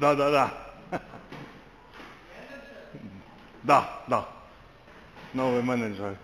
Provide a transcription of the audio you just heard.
Да, да, да. Да, да. Новый менеджер.